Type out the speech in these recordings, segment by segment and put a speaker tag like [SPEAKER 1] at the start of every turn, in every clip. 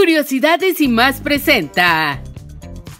[SPEAKER 1] Curiosidades y más presenta.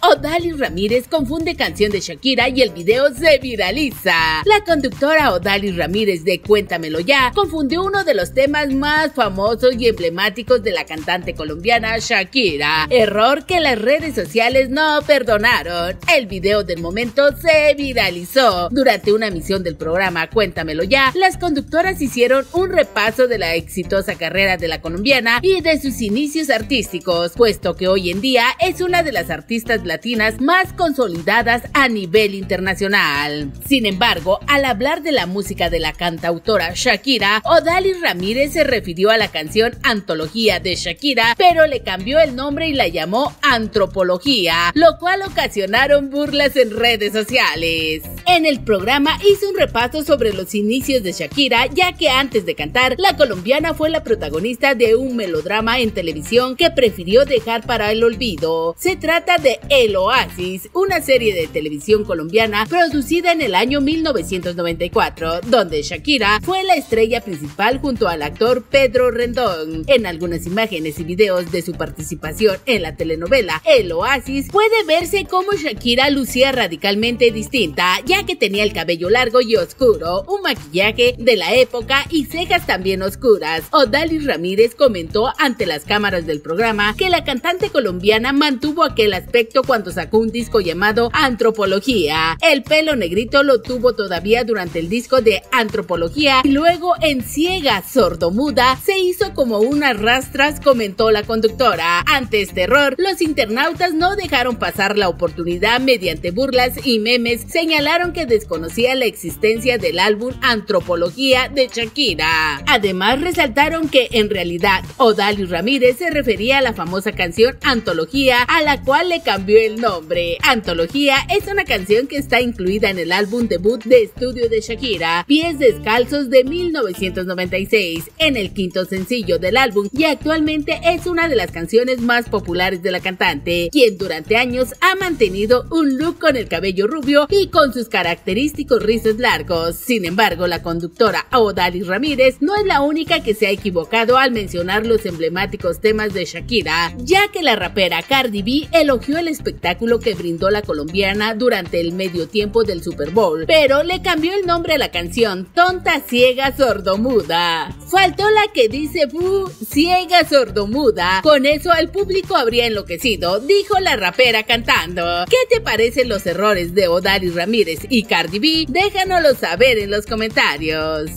[SPEAKER 1] Odalis Ramírez confunde canción de Shakira y el video se viraliza. La conductora Odalis Ramírez de Cuéntamelo Ya confundió uno de los temas más famosos y emblemáticos de la cantante colombiana Shakira, error que las redes sociales no perdonaron. El video del momento se viralizó. Durante una emisión del programa Cuéntamelo Ya, las conductoras hicieron un repaso de la exitosa carrera de la colombiana y de sus inicios artísticos, puesto que hoy en día es una de las artistas latinas más consolidadas a nivel internacional. Sin embargo, al hablar de la música de la cantautora Shakira, Odalis Ramírez se refirió a la canción Antología de Shakira, pero le cambió el nombre y la llamó Antropología, lo cual ocasionaron burlas en redes sociales. En el programa hizo un repaso sobre los inicios de Shakira, ya que antes de cantar, la colombiana fue la protagonista de un melodrama en televisión que prefirió dejar para el olvido. Se trata de el Oasis, una serie de televisión colombiana producida en el año 1994, donde Shakira fue la estrella principal junto al actor Pedro Rendón. En algunas imágenes y videos de su participación en la telenovela El Oasis, puede verse cómo Shakira lucía radicalmente distinta, ya que tenía el cabello largo y oscuro, un maquillaje de la época y cejas también oscuras. Odalis Ramírez comentó ante las cámaras del programa que la cantante colombiana mantuvo aquel aspecto cuando sacó un disco llamado Antropología. El pelo negrito lo tuvo todavía durante el disco de Antropología y luego en Ciega Sordomuda se hizo como unas rastras, comentó la conductora. Ante este error, los internautas no dejaron pasar la oportunidad mediante burlas y memes, señalaron que desconocía la existencia del álbum Antropología de Shakira. Además, resaltaron que en realidad Odalis Ramírez se refería a la famosa canción Antología, a la cual le cambió el nombre. Antología es una canción que está incluida en el álbum debut de estudio de Shakira, Pies Descalzos de 1996, en el quinto sencillo del álbum y actualmente es una de las canciones más populares de la cantante, quien durante años ha mantenido un look con el cabello rubio y con sus característicos rizos largos. Sin embargo, la conductora Odalis Ramírez no es la única que se ha equivocado al mencionar los emblemáticos temas de Shakira, ya que la rapera Cardi B elogió el espectáculo que brindó la colombiana durante el medio tiempo del Super Bowl, pero le cambió el nombre a la canción Tonta Ciega Sordomuda. Faltó la que dice Bu Ciega Sordomuda. Con eso el público habría enloquecido, dijo la rapera cantando. ¿Qué te parecen los errores de Odalis Ramírez y Cardi B? Déjanoslo saber en los comentarios.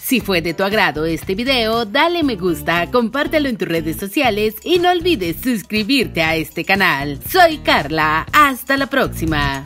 [SPEAKER 1] Si fue de tu agrado este video, dale me gusta, compártelo en tus redes sociales y no olvides suscribirte a este canal. Soy Carla, hasta la próxima.